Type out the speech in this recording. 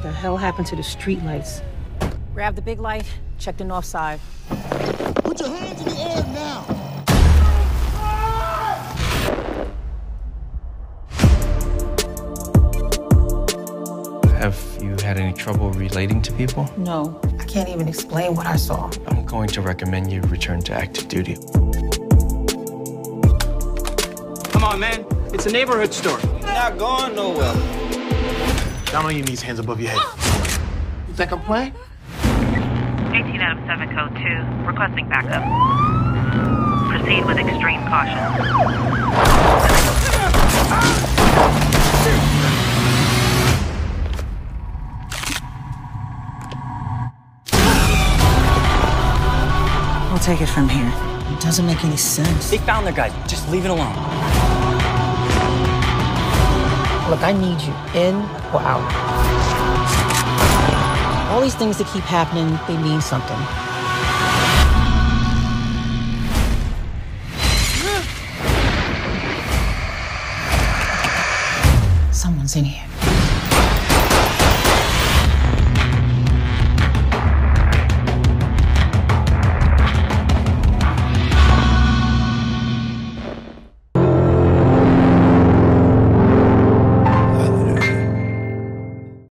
What the hell happened to the street lights? Grab the big light, check the north side. Put your hands in the air now! Have you had any trouble relating to people? No, I can't even explain what I saw. I'm going to recommend you return to active duty. Come on, man. It's a neighborhood store. Not going nowhere. Down on your knees, hands above your head. You think I'm playing? 18 out of 7 code 2, requesting backup. Proceed with extreme caution. We'll take it from here. It doesn't make any sense. They found their guys. Just leave it alone. Look, I need you in or out. All these things that keep happening, they mean something. Someone's in here.